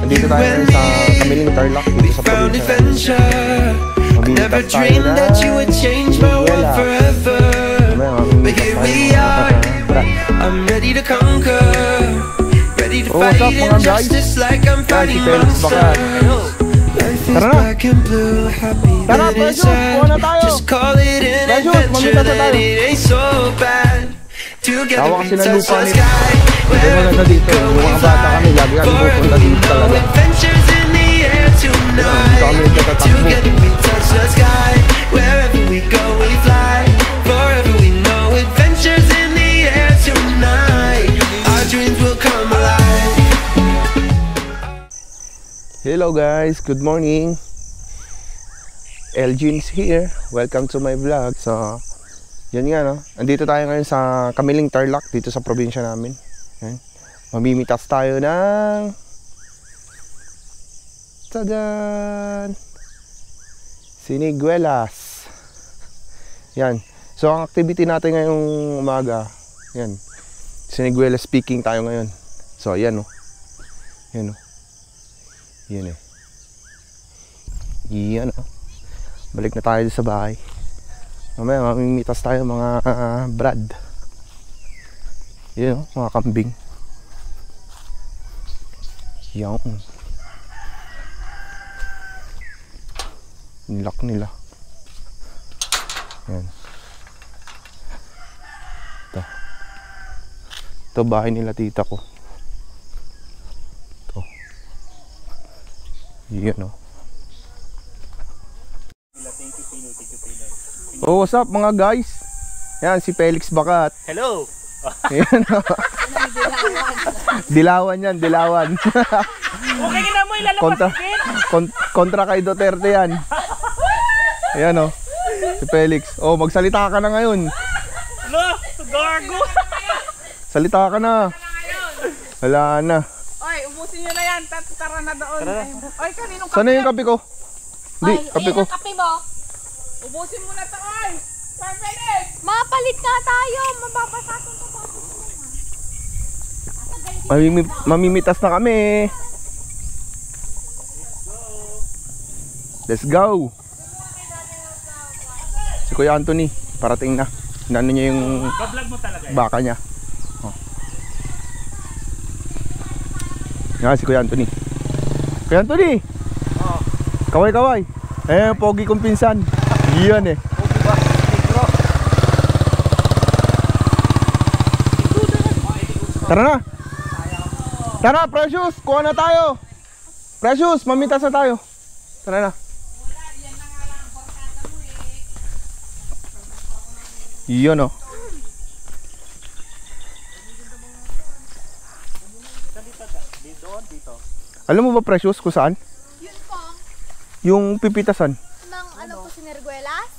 Nandito tayo sa Kamiling Tarlac dito sa found probinsya. adventure. Never dreamed Felix Bacat. monsters. Life is Tara na. Tara, Precious, kuha na tayo. Precious, mamimitas na tayo. Tawa kasi ng lupa the ni- sky. Hindi mo na dito. Wherever Yung mga bata kami, lagi kami pupunta dito talaga. tonight. kami nagtatakbo. Wherever we go. Hello guys, good morning. Elgin's here. Welcome to my vlog. So, yan nga no. Andito tayo ngayon sa Kamiling Tarlac dito sa probinsya namin. Yan. Mamimitas tayo ng Tadan! Siniguelas. Yan. So, ang activity natin ngayong umaga, yan. Siniguelas speaking tayo ngayon. So, yan no. Yan no. Yan eh. Yan oh. Balik na tayo sa bahay. Mamaya mamimitas tayo mga ah, brad. Yan oh, mga kambing. Yan. Nilak nila. Yan. Ito. Ito bahay nila tita ko. Yan oh. Oh, what's up mga guys? Yan, si Felix Bakat. Hello! Yan dilawan yan, dilawan. Okay ka na mo, ilalabas kontra, kon- kontra kay Duterte yan. Ayan oh. Si Felix. Oh, magsalita ka na ngayon. Lo, gago! Salita ka na. Wala na. Oy, ubusin nyo na yan. Tat- Tara na doon. Oy, kaninong kape? Sana yung kape ko? Hindi, kape ko. kape mo. Ubusin mo na to! Five minutes! Mapalit nga tayo. Mababasakon ka pa. Mamimi- mamimitas na kami. Let's go. Si Kuya Anthony, parating na. Inano niya yung Bablog mo talaga. baka niya. Oh. Yan si Kuya Anthony. Kuya Anthony! Kaway kaway. Eh, pogi kong pinsan. Iyan eh. Tara na. Tara, Precious, kuha na tayo. Precious, mamitas na tayo. Tara na. Iyon oh. Alam mo ba Precious kung saan? Yun po. Yung pipitasan. Nang ano po si Nerguelas?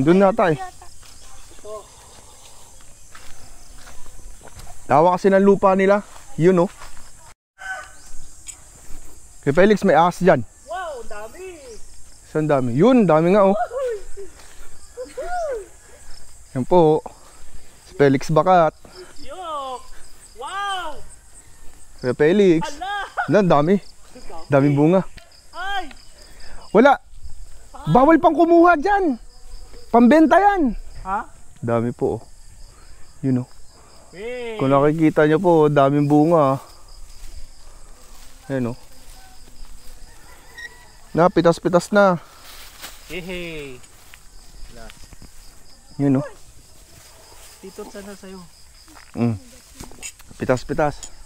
Doon nata eh. Lawa kasi ng lupa nila. Yun oh. Kay Felix may ahas dyan. Wow, dami! Saan dami? Yun, dami nga oh. Yan po. Si Felix Bakat. Yok! Wow! Kaya Felix. Ala! Ang dami. Daming bunga. Ay! Wala. Bawal pang kumuha dyan. Pambenta yan. Ha? Dami po oh. Oh. Hey! Kung nakikita nyo po, daming bunga. ah. Ayan oh. Na, pitas-pitas na. Hey! Yun oh. Dito sana sa'yo. Mm. Pitas-pitas.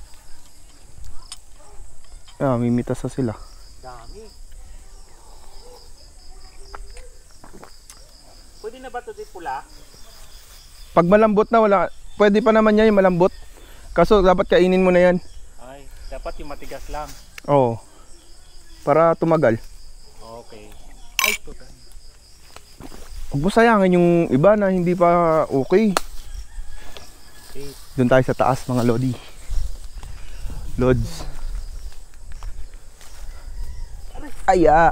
Ah, mimitas na sila. Dami. Pwede na ba ito di pula? Pag malambot na, wala. Pwede pa naman yan yung malambot. Kaso dapat kainin mo na yan. Ay, dapat yung matigas lang. Oo. Para tumagal. Okay. Ay, puta. Huwag mo sayangin yung iba na hindi pa okay. Okay. Doon tayo sa taas mga lodi. Lods. Aya.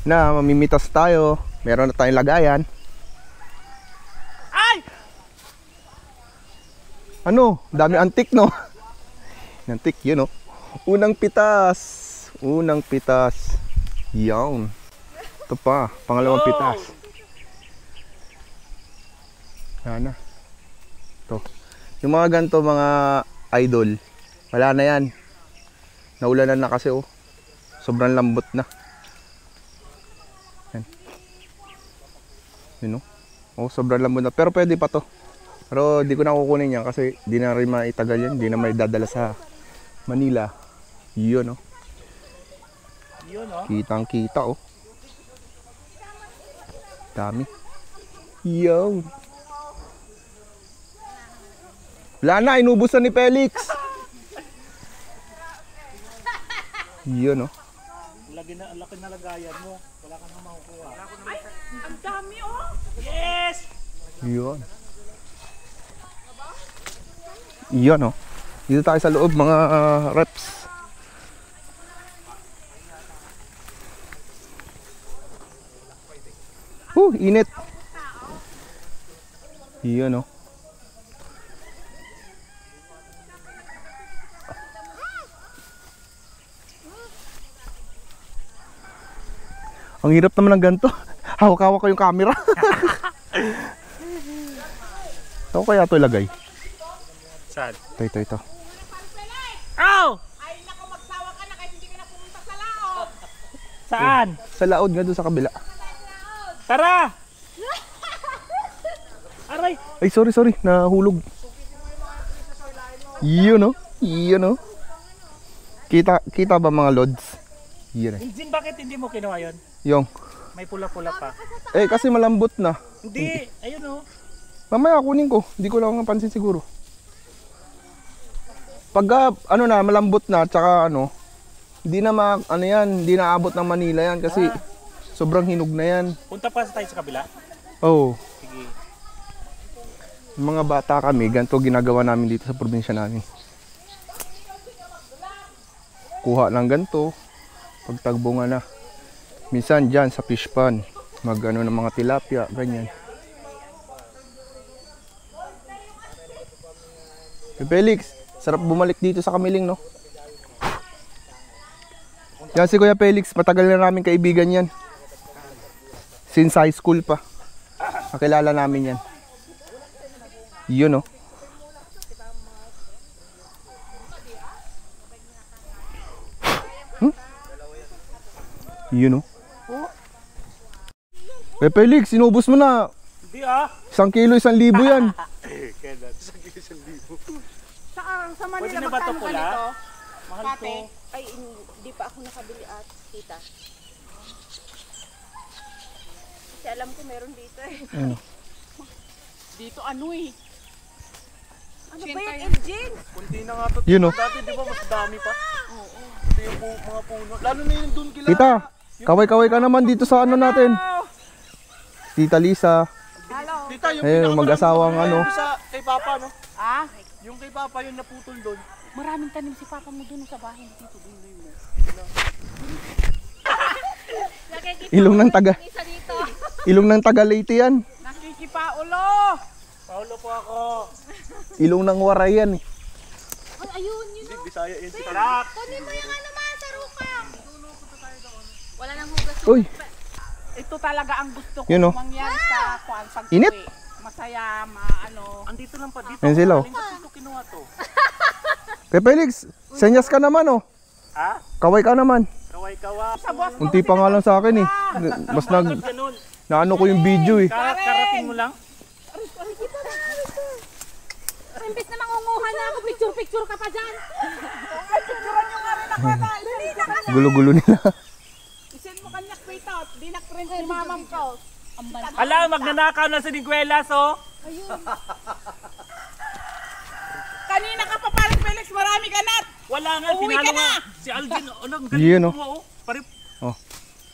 Na, mamimitas tayo. Meron na tayong lagayan. Ay! Ano? Dami antik, no? antik, yun, no? Unang pitas. Unang pitas. Yan. Ito pa, pangalawang Oh! pitas. Yan na. Ito. Yung mga ganito, mga idol, wala na yan. Naulanan na kasi, oh. Sobrang lambot na. Yan. Yun, oh. Oh, sobrang lambot na. Pero pwede pa to. Pero di ko na kukunin yan kasi di na rin maitagal yan. Di na may dadala sa Manila. Yun, oh. Yun oh. Kitang kita, oh. Dami. Yo. Wala na, inubos na ni Felix. Yun, oh. Lagi na, laki na lagayan mo. Wala ka nang makukuha. Ang dami oh. Yes! Yun. Yun, oh. Dito tayo sa loob, mga ah, reps. Uh, init. Yun, oh. Ang hirap naman ng ganito. Hawak-hawak ko yung camera. Saan ko kaya ito ilagay? Saan? Ito, ito, ito. Ow! Ay nako magsawa ka na kahit hindi ka na pumunta sa laot. Saan? Sa laod nga doon sa kabila. Tara! Aray! Ay, sorry, sorry. Nahulog. Yun, oh. Yun, oh. Kita, kita ba mga lods? Yun, eh. Injin, bakit hindi mo kinuha yun? Yung. May pula-pula pa. Eh, kasi malambot na. Hindi! Ayun oh. Mamaya kunin ko. Hindi ko lang napansin siguro. Pag ah, ano na, malambot na, tsaka ano, hindi na ma, ano yan, hindi na abot ng Manila yan kasi sobrang hinog na yan. Punta pa sa tayo sa kabila. Oh, Sige. mga bata kami, ganito ginagawa namin dito sa probinsya namin. Kuha ng ganito, pagtagbo nga na. Minsan dyan sa fish pan, mag ano ng mga tilapia, ganyan. Eh, Felix, sarap bumalik dito sa Kamiling, no? Yan si Kuya Felix, matagal na namin kaibigan yan. Since high school pa. Nakilala namin yan. Yun, no? Hmm? Yun, no? Eh, Felix, sinubos mo na. Hindi ah! Isang kilo, isang libo yan. Sa, sa Pwede Manila na ba ito pula? Mahal Kate? to. Ay, hindi pa ako nakabili at tita. Kasi alam ko meron dito eh. Dito ano eh. Ano ba yan, tayo. Elgin? Kunti na nga to. Yun, no? Dati di ba mas dami pa? Oo. Ito yung pu- mga puno. Lalo na yung dun kila. Tita, kaway-kaway ka naman dito sa ano natin. Tita Lisa. Hello. Tita, yung Ayun, pinakamarami mag-asawang ano. yung Sa kay Papa, no? Ah, Yung kay Papa yung naputol doon. maraming tanim si Papa mo dun sa bahay dito. Dun na yun. Ilong ng taga. Isa dito. Ilong ng taga Leyte yan. Nakikipaulo. Paulo po ako. Ilong ng waray yan. eh. Ay, ayun, yun. Hindi, Bisaya yun si Tarap. Kunin mo yung ano. Wala nang hugas. Uy, Ito talaga ang gusto ko Yun, oh. mangyari sa kwan pag Init. uwi. Masaya, ma ano. Andito lang pa. Dito. Ayun sila, oh. Dito kinuha to? kay Felix, senyas ka naman oh. Ha? Kaway ka naman. Boss mo Unti pa nga lang sa akin eh. Mas nag, naano ko yung video eh. Kar karating mo lang? Imbis na mangunguha na ako, picture-picture ka pa dyan. Gulo-gulo nila. Ni mamam ko. Ala, magnanakaw na sa Niguelas, oh. Kanina ka pa paring Felix, marami ka na. Wala nga, Uuwi pinalo ka na. nga. Si Alvin, ano, ang Yun, oh. mo, oh. Pari,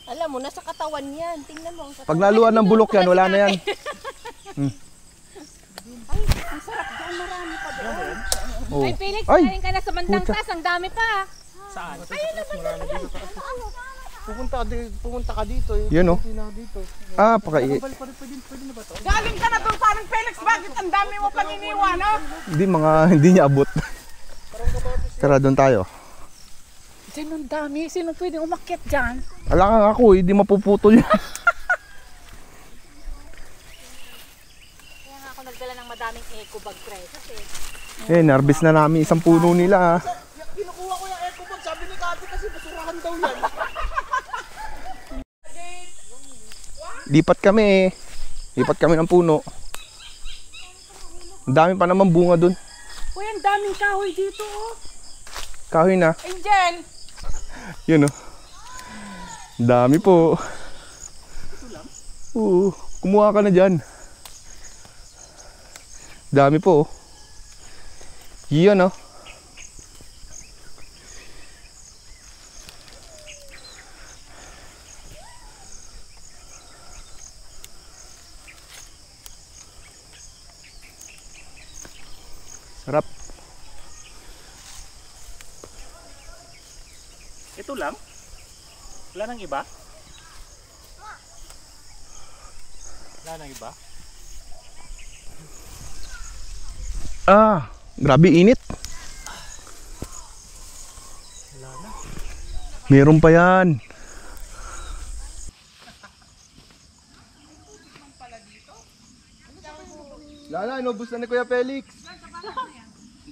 Alam mo, nasa katawan yan. Tingnan mo. ang katawan. Pag naluan ng bulok yan, wala na yan. Ay, ang sarap doon. Marami pa doon. Oh. Ay, Felix, Ay, galing ka na sa bandang tas. Ang dami pa. Saan? Pupunta, di, pupunta ka dito eh. Yan, oh. Na dito. Ah, paka pa rin, pwede, pwede na ba to? Galing ka na doon parang Felix, bakit ang dami mo pang iniwan, no? Hindi mga hindi niya abot. Tara doon tayo. Diyan ang dami, sino pwedeng umakyat dyan? Ala ka ako, hindi mapuputol yan. Kaya nga ako nagdala ng madaming eco bag pre. Kasi Eh, narbis na namin isang puno nila. Kinukuha ko yung eco bag, sabi ni Kati kasi basurahan daw yan. Lipat kami eh. Lipat kami ng puno. Ang dami pa naman bunga dun. Uy, ang daming kahoy dito, oh. Kahoy na. Angel! Yun oh. Dami po. Oo, kumuha ka na dyan. Dami po. oh. Yan oh. Sarap. Ito lang? Wala nang iba? Wala nang iba? Ah, grabe init. Meron pa yan. Lala, inubos na ni Kuya Felix.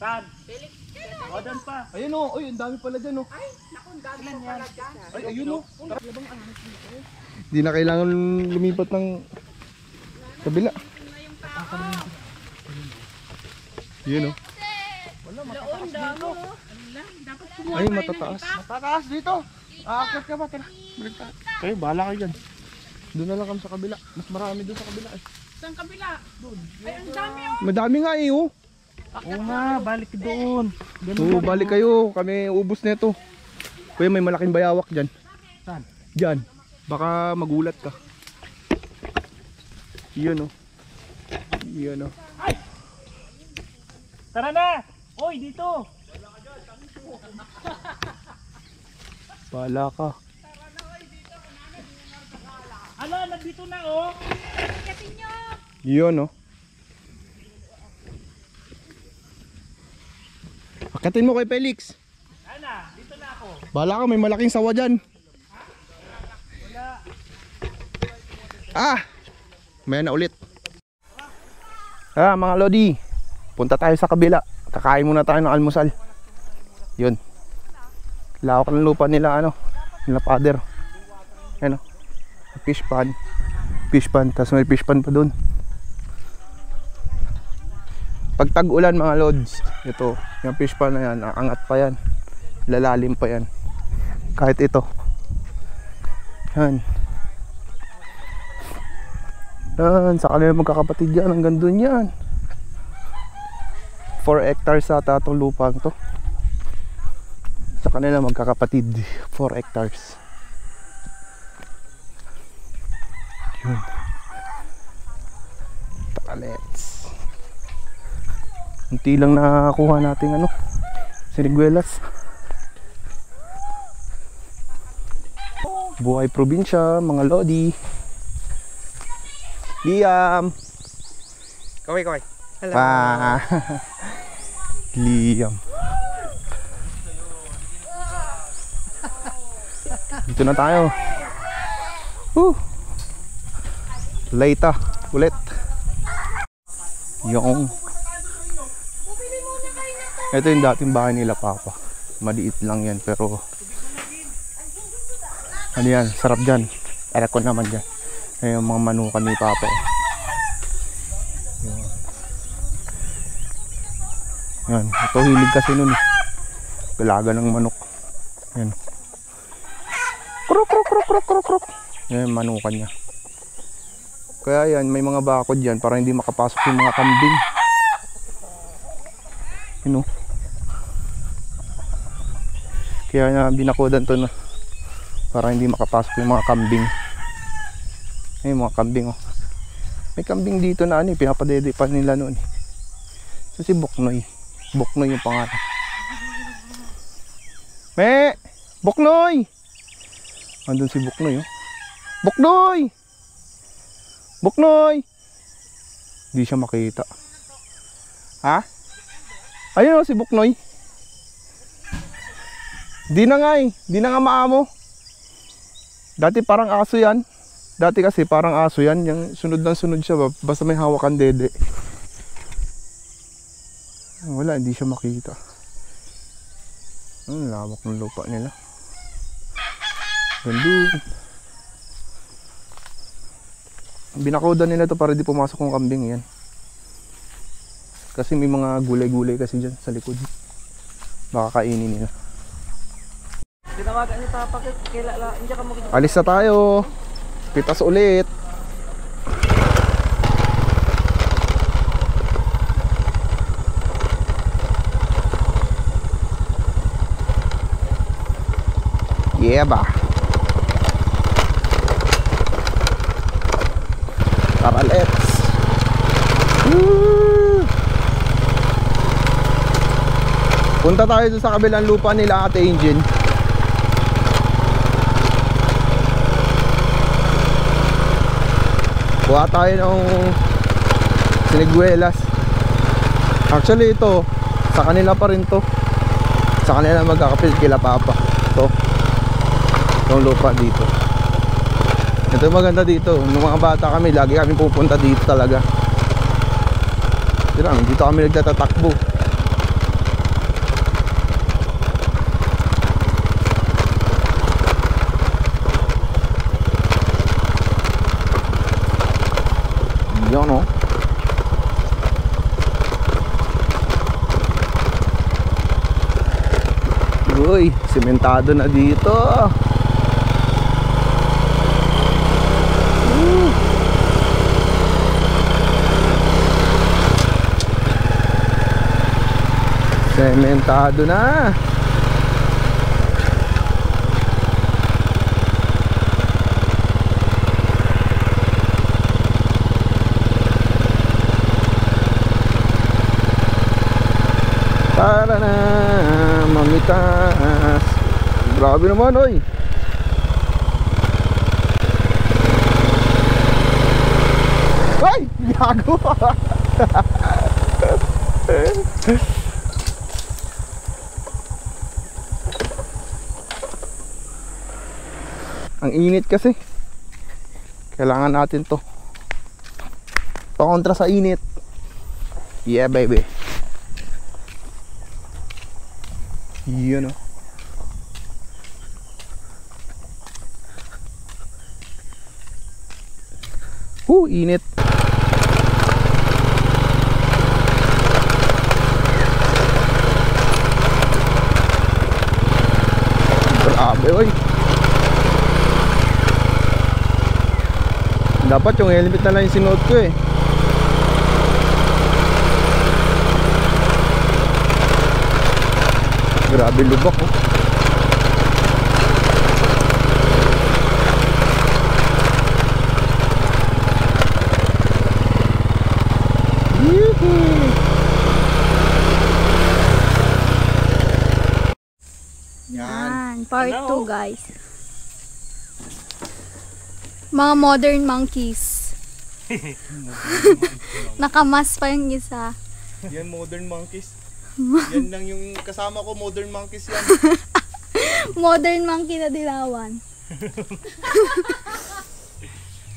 Saan? O, doon pa. Ayun oh, oy, ang dami pala dyan oh. Ay, naku, ang dami pala dyan. Ay, ayun oh. Hindi na kailangan lumipat ng kabila. Yun oh. Ay, matataas. Matataas dito. Aakyat ka ba? Tara. Balik tayo. Kayo, bahala kayo dyan. Doon na lang kami sa kabila. Mas marami doon sa kabila eh. Saan kabila? Doon. Ay, ang dami, oh. Madami nga eh oh. Oo nga, balik doon. Oo, balik kayo. Kami ubos na ito. Kuya, may malaking bayawak dyan. Saan? Dyan. Baka magulat ka. Yun oh. Yun oh. Tara na! Oy, dito! Bahala ka. Ano, nandito na oh! Yun oh. Akatin mo kay Felix. Ana, dito na ako. Bahala ka, may malaking sawa dyan. Ah! May na ulit. Ah, mga Lodi. Punta tayo sa kabila. Kakain muna tayo ng almusal. Yun. Lawak ng lupa nila ano. Nila father. Ano. Fish pan. Fish pan. Tapos may fish pan pa doon. Pag tag-ulan mga lods, ito, yung fish pan na yan, aangat pa yan. Lalalim pa yan. Kahit ito. Yan. Yan, sa kanila magkakapatid yan, hanggang doon yan. 4 hectares sa tatong lupang to. Sa kanila magkakapatid, 4 hectares. Yun. Takalets. Unti lang nakakuha natin ano, siniguelas. Buhay probinsya, mga lodi. Liam. Kaway, kaway. Pa. Liam. Dito na tayo. Woo. Later. Ulit. Yung. Ito yung dating bahay nila papa. Maliit lang yan pero ano yan, sarap dyan. Aircon naman dyan. Ayan yung mga manukan ni Papa. eh. Yan. Ito hilig kasi nun. eh. Galaga ng manok. Yan manukan niya. Kaya yan, may mga bakod dyan para hindi makapasok yung mga kambing. Yun o. Kaya na binakodan to na para hindi makapasok yung mga kambing. Ay, mga kambing oh. May kambing dito na ano eh, pinapadede pa nila noon. eh. So si Buknoy. Buknoy yung pangalan. Me! Buknoy! Andun si Buknoy oh. Buknoy! Buknoy! Hindi siya makita. Ha? Ayun oh, si Buknoy. Di na nga eh. Di na nga maamo. Dati parang aso yan. Dati kasi parang aso yan. Yung sunod ng sunod siya. ba- Basta may hawakan dede. Wala, hindi siya makita. Ang lawak ng lupa nila. Gando. Binakodan nila to para di pumasok ng kambing yan. Kasi may mga gulay-gulay kasi dyan sa likod. Baka kainin nila. Tinawagan ni Papa kila la, hindi ka mo Alis na tayo. Pitas ulit. Yeah ba. Tara let's. Woo! Punta tayo sa kabilang lupa nila Ate Angel. Kuha tayo ng siniguelas. Actually ito, sa kanila pa rin to. Sa kanila magkakapil kila Papa. Ito. Itong lupa dito. Ito maganda dito. Nung mga bata kami, lagi kami pupunta dito talaga. Tira, dito kami nagtatatakbo. Yan o. Uy, sementado na dito. Sementado na. Para na mamitas. Grabe naman, oy. Ay, gago. Ang init kasi. Kailangan natin to. Pakontra sa init. Yeah, baby. Yun o. Huh, init. Grabe, oy. Dapat yung helmet na lang yung sinuot ko eh. Grabe lubak oh. Yan. Part Hello? 2 guys. Mga modern monkeys. Nakamas pa yung isa. Yan modern monkeys. yan lang yung kasama ko modern monkeys yan. Modern monkey na dilawan.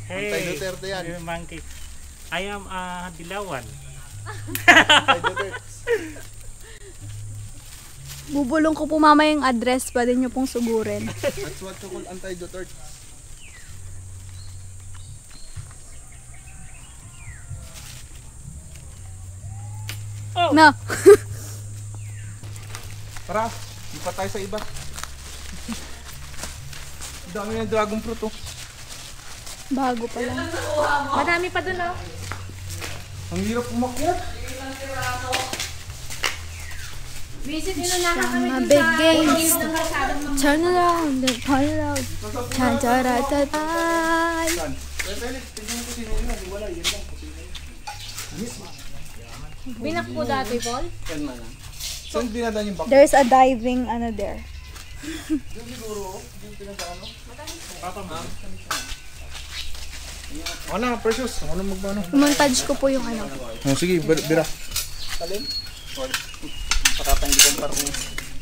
Hey, Antay Duterte yan. you're monkey. I am uh, Dilawan. Duterte. Bubulong ko po mamaya yung address, pwede nyo pong sugurin. That's what you call anti-Duterte. Oh. No. Tara, lipat tayo sa iba. Dami ng dragon fruit oh. Bago pa lang. Madami pa dun oh. Ang hirap umakyat. Visit nyo na kami dun big games. Turn around, turn around. Chan, chan, chan, chan. Saan? Ko sino. Wala, yun. Binak po dati, Paul. Saan dinadaan yung bak? There's a diving ano there. Ako na, precious. Ako na magbano. Montage ko po yung ano. Oh, sige, bir- bira.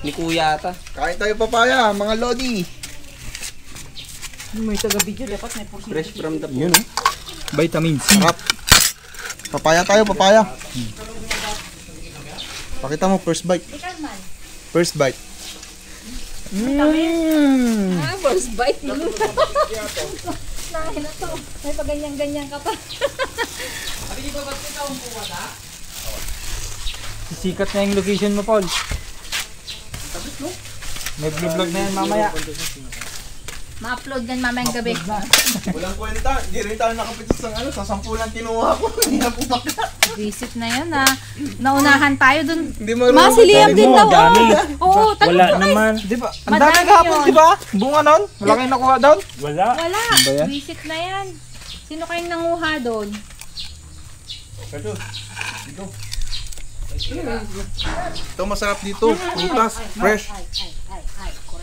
Ni Kuya ata. Kain tayo papaya, mga lodi. May taga-video dapat may Fresh from the Yun oh. Vitamins. Sarap. Papaya tayo, papaya. Pakita mo, first bite. First bite. Mm. Ah, first bite. Nakaya na to. May paganyan-ganyan ka pa. Sikat na yung location mo, Paul. May vlog na yan mamaya. Ma-upload yan mamayang gabi. Walang kwenta, hindi rin tayo nakapitas ng ano, sa sampulan kinuha ko. Hindi na pumakla. Visit na yun ah. Naunahan tayo dun. Hindi mo Ma, si Liam din daw. Dami. Oo, tanong Wala ko kay- naman. Di ba? Ang dami kahapon, di ba? Bunga nun. Wala kayong nakuha doon. Wala. Wala. yan? Visit na yan. Sino kayong nanguha doon? Ito masarap dito, prutas, fresh.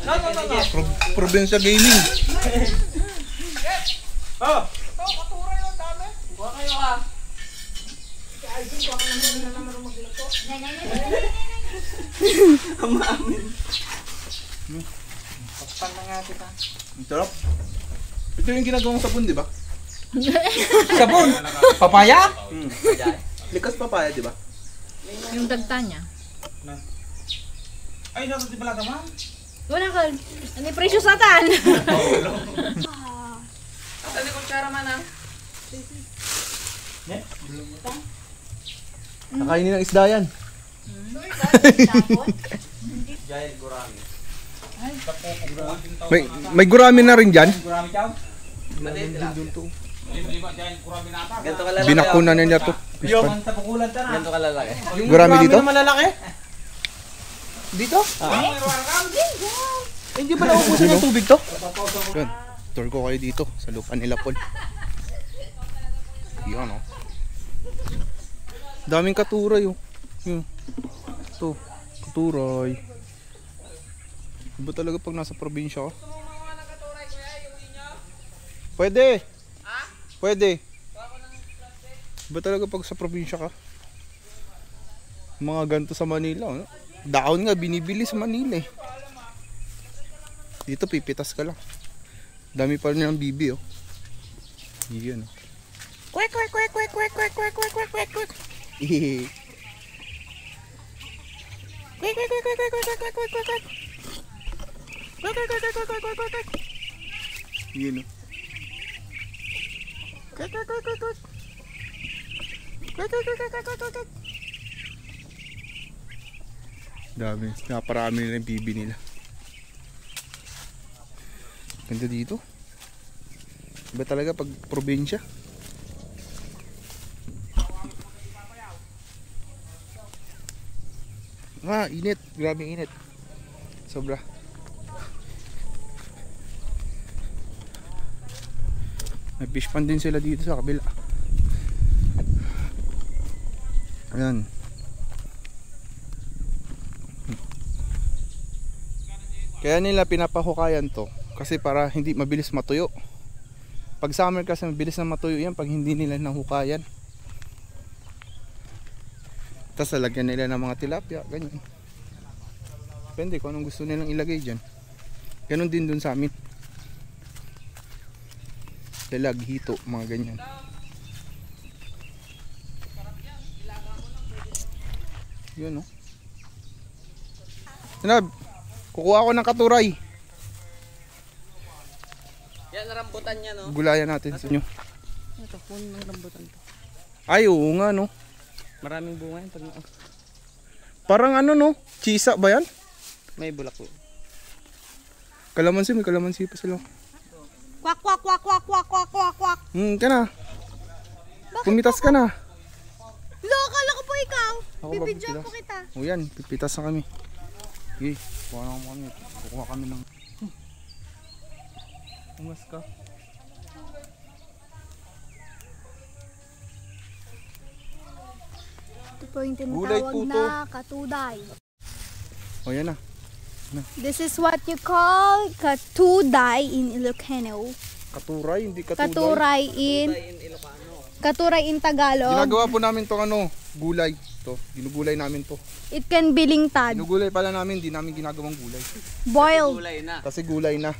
No, no, no, no. Pro Provincia Gaming. oh. Ito, katura yun, dami. Huwag kayo ah. Ama amin. Pakpan na nga kita. Ang. Ito yung ginagawang sabon, di ba? sabon? Papaya? Hmm. Likas papaya, di ba? Yung dagta niya. Ay, nasa di pala naman. Wala ka. Ani precious atan. Atan ni kutsara man ah. Ne? Nakainin ng isda yan. may, may gurami na rin dyan. Binakunan oh. niya to. Ganto ka lalaki. Gurami dito? Gurami na malalaki. Dito? Ah. Hindi ba naubusan yung tubig to? Yun. Tour ko kayo dito sa lupa nila Paul. Yan oh. Daming katuray oh. Yun. Ito. Katuray. Iba talaga pag nasa probinsya ka? Pwede. Pwede. Iba talaga pag sa probinsya ka? Mga ganito sa Manila. Ano? Daon nga binibili sa Manila eh. Dito pipitas ka lang. Dami pa rin ng bibi oh. Oh. Dami. Naparami nila yung bibi nila. Ganda dito. Iba talaga pag probinsya. Ah, init. Grabe init. Sobra. May fish pan din sila dito sa kabila. Ayan. Kaya nila pinapahukayan to kasi para hindi mabilis matuyo. Pag summer kasi mabilis na matuyo yan pag hindi nila nahukayan. Tapos lalagyan nila ng mga tilapia, ganyan. Depende kung anong gusto nilang ilagay dyan. Ganon din dun sa amin. Dalag, hito, mga ganyan. Yun oh. Sinab, kukuha ako ng katuray. Yan, rambutan niya, no? Gulayan natin sa inyo. Ito, puno ng rambutan to. Ay, oo nga no. Maraming bunga yan. Pag... Parang ano no? Chisa ba yan? May bulak po. Kalamansi, may kalamansi pa sila. Kwak, kwak, kwak, kwak, kwak, kwak, kwak, kwak. Hmm, ka na. Pumitas ka na. Lo, akala ko po ikaw. Ako pipitas? ko kita. O yan, pipitas na kami. Okay, kuha na kami. Kukuha kami ng... Umas ka. Ito po yung Gulay tinatawag na katuday. O yan na. This is what you call katuday in Ilocano. Katuray, hindi katuday. Katuray in Katuray in Tagalog. Ginagawa po namin tong ano, gulay. To, ginugulay namin to. It can be lingtad, Ginugulay pala namin, di namin ginagawang gulay. boiled. Kulay na. Kasi gulay na.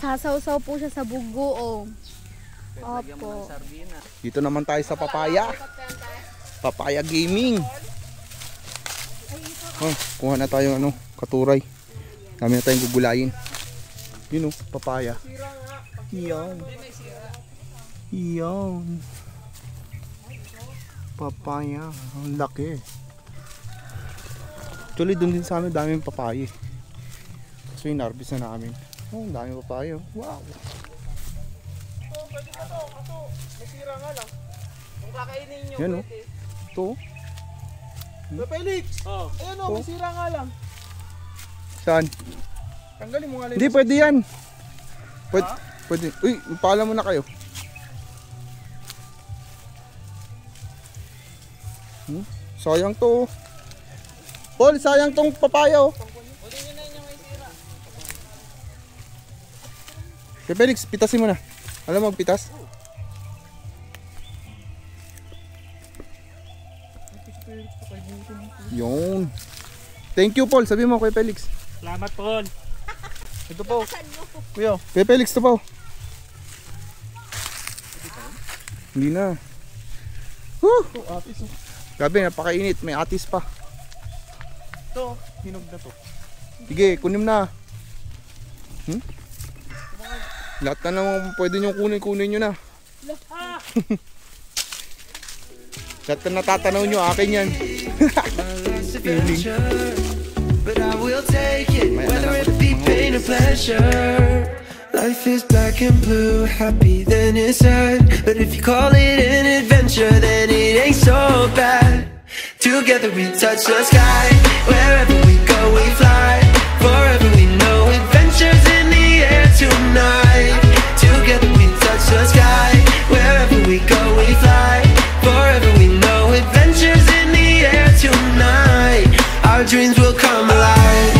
Sasawsaw po siya sa bugoong. Opo. Sardina. Dito naman tayo sa papaya. Papaya gaming. Oh, kuha na tayo ano, katuray. Dami na tayong gugulayin. Yun oh, papaya. Yan. Yan. Papaya. Ang laki. Actually, doon din sa amin, daming papaya. eh. So, yung narbis na namin. Oh, ang daming papaya. Wow. Nasira nga lang. Kung kakainin nyo. Yan oh. Ito oh. Kuya Felix! Oh. Ayan o, masira nga lang. Saan? Tanggalin mo nga lang. Hindi, pwede yan. Pwede. Pwede. Uy, paalam mo na kayo. Hmm? Sayang to. oh. Paul, sayang tong papaya oh. Kaya Felix, pitasin mo na. Alam mo, pitas? Yun. Thank you, Paul. Sabi mo kay Felix. Salamat, Paul. Ito po. Kuya. Kay Felix, ito po. Hindi na. Woo! Gabi, napakainit. May atis pa. Ito, hinog na to. Sige, kunin na. Hmm? Lahat na naman pwede nyo kunin, kunin nyo na. Lahat na natatanaw nyo, akin yan. adventure, but I will take it, whether it be pain or pleasure. Life is black and blue, happy then it's sad. But if you call it an adventure, then it ain't so bad. Together we touch the sky, wherever we go we fly. Forever we know adventures in the air tonight. Together we touch the sky, wherever we go we fly. Forever we know adventures in the air tonight. Our dreams will come alive.